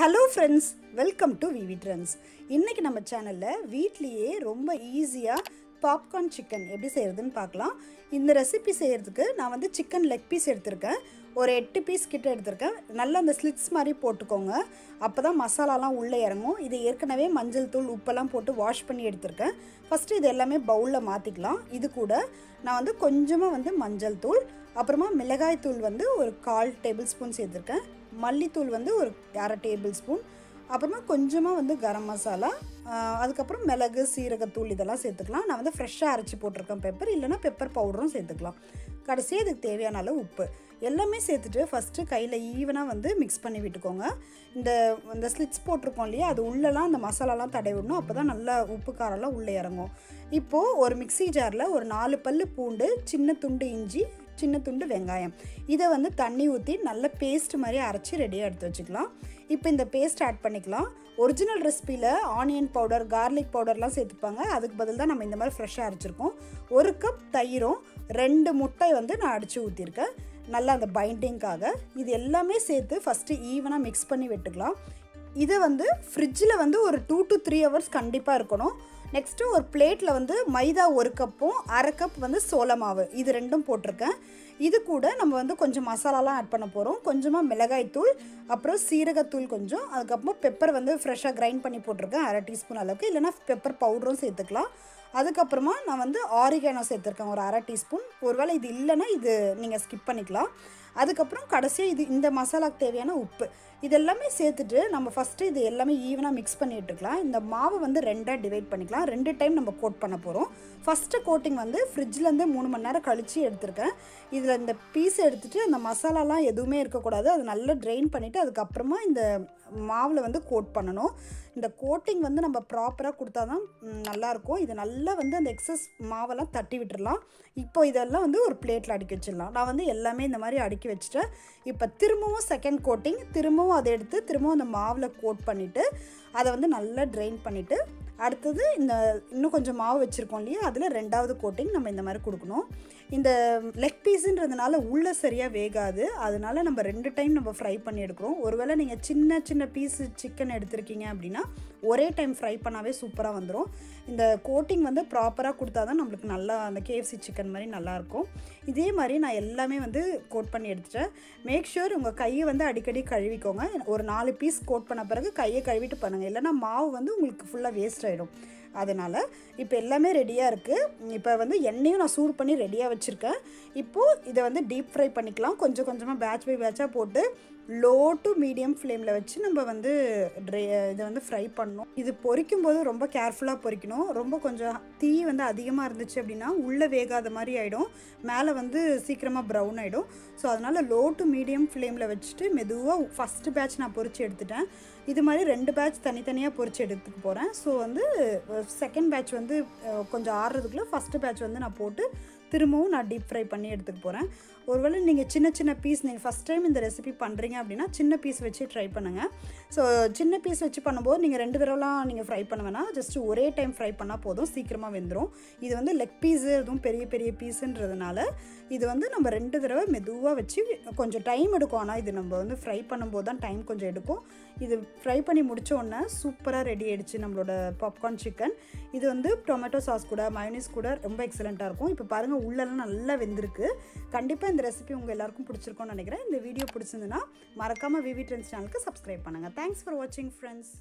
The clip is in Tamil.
Hello friends welcome to V V trends இன்றைக்கி நம்ம சேனலில் வீட்லேயே ரொம்ப ஈஸியாக பாப்கார்ன் சிக்கன் எப்படி செய்கிறதுன்னு பார்க்கலாம். இந்த ரெசிபி செய்கிறதுக்கு நான் வந்து சிக்கன் லெக் பீஸ் எடுத்திருக்கேன். ஒரு எட்டு பீஸ் கிட்ட எடுத்திருக்கேன். நல்லா அந்த ஸ்லிட்ஸ் மாதிரி போட்டுக்கோங்க. அப்போ தான் மசாலாலாம் உள்ளே இறங்கும். இது ஏற்கனவே மஞ்சள் தூள் உப்பெல்லாம் போட்டு வாஷ் பண்ணி எடுத்திருக்கேன். ஃபஸ்ட்டு இது எல்லாமே பவுலில் மாற்றிக்கலாம் இது கூட நான் வந்து கொஞ்சமாக வந்து மஞ்சள் தூள் அப்புறமா மிளகாய் தூள் வந்து ஒரு கால் டேபிள் ஸ்பூன் சேர்த்துருக்கேன். மல்லித்தூள் வந்து ஒரு அரை டேபிள் ஸ்பூன் அப்புறமா கொஞ்சமாக வந்து கரம் மசாலா அதுக்கப்புறம் மிளகு சீரகத்தூள் இதெல்லாம் சேர்த்துக்கலாம். நான் வந்து ஃப்ரெஷ்ஷாக அரைச்சி போட்டிருக்கேன் பெப்பர் இல்லைனா பெப்பர் பவுடரும் சேர்த்துக்கலாம். கடைசியாக இதுக்கு தேவையான அளவு உப்பு. எல்லாமே சேர்த்துட்டு ஃபஸ்ட்டு கையில் ஈவனாக வந்து மிக்ஸ் பண்ணி விட்டுக்கோங்க. இந்த இந்த ஸ்லிட்ஸ் போட்டிருக்கோம் இல்லையா அது உள்ளெல்லாம் அந்த மசாலாலாம் தடை விடணும் அப்போ தான் நல்லா உப்பு காரம்லாம் உள்ளே இறங்கும். இப்போது ஒரு மிக்ஸி ஜாரில் ஒரு நாலு பல்லு பூண்டு சின்ன துண்டு இஞ்சி சின்ன துண்டு வெங்காயம். இதை வந்து தண்ணி ஊற்றி நல்ல பேஸ்ட் மாதிரி அரைச்சி ரெடியாக எடுத்து வச்சுக்கலாம். இப்போ இந்த பேஸ்ட் ஆட் பண்ணிக்கலாம். ஒரிஜினல் ரெசிபியில் ஆனியன் பவுடர் கார்லிக் பவுடர்லாம் சேர்த்துப்பாங்க. அதுக்கு பதில் தான் நம்ம இந்த மாதிரி ஃப்ரெஷ்ஷாக அரைச்சிருக்கோம். ஒரு கப் தயிரும் ரெண்டு முட்டை வந்து நான் அடித்து ஊற்றிருக்கேன் நல்லா அந்த பைண்டிங்காக இது எல்லாமே சேர்த்து ஃபஸ்ட்டு ஈவனாக மிக்ஸ் பண்ணி விட்டுக்கலாம். இதை வந்து ஃப்ரிட்ஜில் வந்து ஒரு டூ டு த்ரீ ஹவர்ஸ் கண்டிப்பாக இருக்கணும். நெக்ஸ்ட்டு ஒரு பிளேட்டில் வந்து மைதா ஒரு கப்பும் அரை கப் வந்து சோள மாவு. இது ரெண்டும் போட்டிருக்கேன். இது கூட நம்ம வந்து கொஞ்சம் மசாலாலாம் ஆட் பண்ண போகிறோம் கொஞ்சமாக மிளகாய் தூள் அப்புறம் சீரகத்தூள் கொஞ்சம் அதுக்கப்புறம் பெப்பர் வந்து ஃப்ரெஷ்ஷாக கிரைண்ட் பண்ணி போட்டிருக்கேன். அரை டீஸ்பூன் அளவுக்கு. இல்லைனா பெப்பர் பவுடரும் சேர்த்துக்கலாம். அதுக்கப்புறமா நான் வந்து ஆரிகானோ சேர்த்துருக்கேன் ஒரு அரை டீஸ்பூன். ஒருவேளை இது இல்லைன்னா இது நீங்கள் ஸ்கிப் பண்ணிக்கலாம். அதுக்கப்புறம் கடைசியாக இது இந்த மசாலாக்கு தேவையான உப்பு. இது எல்லாமே சேர்த்துட்டு நம்ம ஃபஸ்ட்டு இது எல்லாமே ஈவனாக மிக்ஸ் பண்ணிகிட்ருக்கலாம் இந்த மாவை வந்து ரெண்டாக டிவைட் பண்ணிக்கலாம். ரெண்டு டைம் நம்ம கோட் பண்ண போகிறோம் ஃபஸ்ட்டு கோட்டிங் வந்து ஃப்ரிட்ஜ்லேருந்து மூணு மணி நேரம் கழித்து எடுத்திருக்கேன். இதில் இந்த பீஸ் எடுத்துகிட்டு அந்த மசாலாலாம் எதுவுமே இருக்கக்கூடாது. அது நல்லா ட்ரெயின் பண்ணிவிட்டு அதுக்கப்புறமா இந்த மாவில் வந்து கோட் பண்ணணும். இந்த கோட்டிங் வந்து நம்ம ப்ராப்பராக கொடுத்தா தான் நல்லாயிருக்கும் இது நல்லா நல்லா வந்து அந்த எக்ஸஸ் மாவெல்லாம் தட்டி விட்டுடலாம் இப்போ இதெல்லாம் வந்து ஒரு பிளேட்டில் அடுக்கி வச்சிடலாம். நான் வந்து எல்லாமே இந்த மாதிரி அடுக்கி வச்சுட்டேன். இப்போ திரும்பவும் செகண்ட் கோட்டிங் திரும்பவும் அதை எடுத்து திரும்பவும் அந்த மாவில் கோட் பண்ணிவிட்டு அதை வந்து நல்லா ட்ரெயின் பண்ணிவிட்டு அடுத்தது இந்த இன்னும் கொஞ்சம் மாவு வச்சுருக்கோம் இல்லையா? அதில் ரெண்டாவது கோட்டிங் நம்ம இந்த மாதிரி கொடுக்கணும். இந்த லெக் பீஸுன்றதுனால உள்ளே சரியாக வேகாது. அதனால நம்ம ரெண்டு டைம் நம்ம ஃப்ரை பண்ணி எடுக்கிறோம். ஒருவேளை நீங்கள் சின்ன சின்ன பீஸு சிக்கன் எடுத்திருக்கீங்க அப்படின்னா ஒரே டைம் ஃப்ரை பண்ணாவே சூப்பராக வந்துடும் இந்த கோட்டிங் வந்து ப்ராப்பராக கொடுத்தா தான் நம்மளுக்கு நல்லா அந்த கேஎஃப்சி சிக்கன் மாதிரி நல்லாயிருக்கும் இதே மாதிரி நான் எல்லாமே வந்து கோட் பண்ணி எடுத்துட்டேன். மேக் ஷூர் உங்கள் கையை வந்து அடிக்கடி கழுவிக்கோங்க. ஒரு நாலு பீஸ் கோட் பண்ண பிறகு கையை கழுவிட்டு பண்ணுங்கள் இல்லைன்னா மாவு வந்து உங்களுக்கு ஃபுல்லாக வேஸ்ட் ஆகிடும் அதனால் இப்போ எல்லாமே ரெடியாக இருக்குது இப்போ வந்து எண்ணெயும் நான் சூடு பண்ணி ரெடியாக வச்சுருக்கேன். இப்போது இதை வந்து டீப் ஃப்ரை பண்ணிக்கலாம். கொஞ்சம் கொஞ்சமாக பேட்ச் பை பேட்சாக போட்டு லோ டு மீடியம் ஃப்ளேமில் வச்சு நம்ம வந்து ட்ரை இதை வந்து ஃப்ரை பண்ணணும். இது பொரிக்கும் போது ரொம்ப கேர்ஃபுல்லாக பொரிக்கணும். ரொம்ப கொஞ்சம் தீ வந்து அதிகமாக இருந்துச்சு அப்படின்னா உள்ளே வேகாத மாதிரி ஆகிடும் மேலே வந்து சீக்கிரமாக ப்ரௌன் ஆகிடும் ஸோ அதனால் லோ டு மீடியம் ஃப்ளேமில் வச்சுட்டு மெதுவாக ஃபஸ்ட்டு பேட்ச் நான் பொறிச்சு எடுத்துட்டேன். இது மாதிரி ரெண்டு பேட்ச் தனித்தனியாக பொறிச்சு எடுத்துக்க போகிறேன் ஸோ வந்து செகண்ட் பேட்ச் வந்து கொஞ்சம் ஆறுறதுக்குள்ளே ஃபஸ்ட்டு பேட்ச் வந்து நான் போட்டு திரும்பவும் நான் டீப் ஃப்ரை பண்ணி எடுத்துக்க போகிறேன் ஒருவேளை நீங்கள் சின்ன சின்ன பீஸ் நீங்கள் ஃபஸ்ட் டைம் இந்த ரெசிபி பண்ணுறீங்க அப்படின்னா சின்ன பீஸ் வச்சு ட்ரை பண்ணுங்கள் ஸோ சின்ன பீஸ் வச்சு பண்ணும்போது நீங்கள் ரெண்டு தடவைலாம் நீங்கள் ஃப்ரை பண்ண வேணாம். ஜஸ்ட் ஒரே டைம் ஃப்ரை பண்ணால் போதும் சீக்கிரமாக வெந்துடும் இது வந்து லெக் பீஸு எதுவும் பெரிய பெரிய பீஸுன்றதுனால இது வந்து நம்ம ரெண்டு தடவை மெதுவாக வச்சு கொஞ்சம் டைம் எடுக்கும். ஆனால் இது நம்ம வந்து ஃப்ரை பண்ணும்போது தான் டைம் கொஞ்சம் எடுக்கும். இது ஃப்ரை பண்ணி முடிச்ச உடனே சூப்பராக ரெடி ஆகிடுச்சு நம்மளோட பாப்கார்ன் சிக்கன் இது வந்து டொமேட்டோ சாஸ் கூட மயோனிஸ் கூட ரொம்ப எக்ஸலண்ட்டாக இருக்கும். இப்போ பாருங்கள் உள்ளெல்லாம் நல்லா வெந்திருக்கு. கண்டிப்பாக இந்த ரெசிபி உங்கள் எல்லாருக்கும் பிடிச்சிருக்கோன்னு நினைக்கிறேன். இந்த வீடியோ பிடிச்சிருந்துன்னா மறக்காமல் விவி ட்ரெண்ட்ஸ் சேனலுக்கு சப்ஸ்கிரைப் பண்ணுங்கள் தேங்க்ஸ் ஃபார் வாட்சிங் ஃப்ரெண்ட்ஸ்